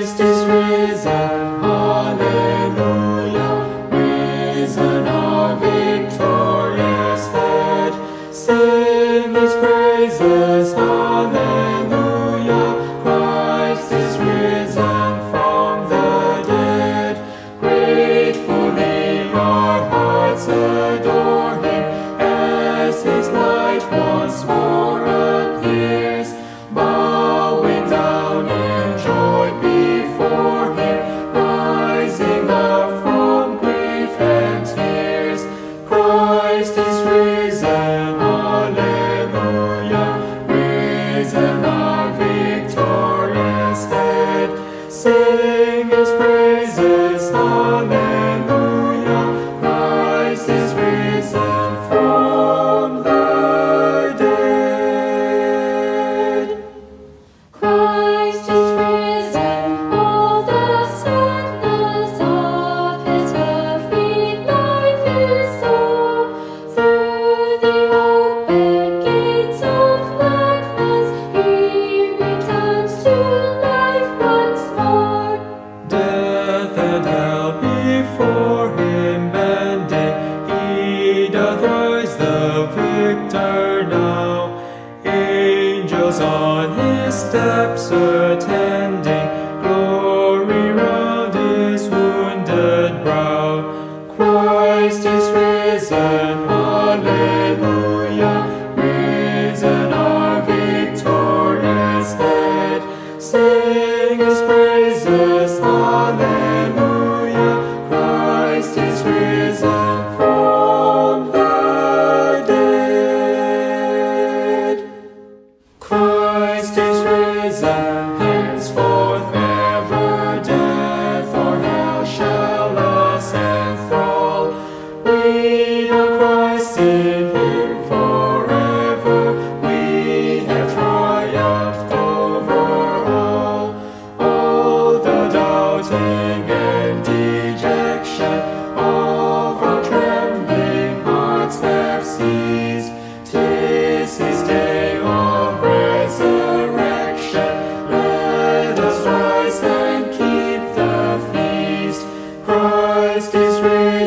risen, Hallelujah, risen our victorious head. Sing His praises, Hallelujah, for him and day. He doth rise the victor now. Angels on his steps attending, glory round his wounded brow. Christ is risen.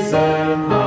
praise and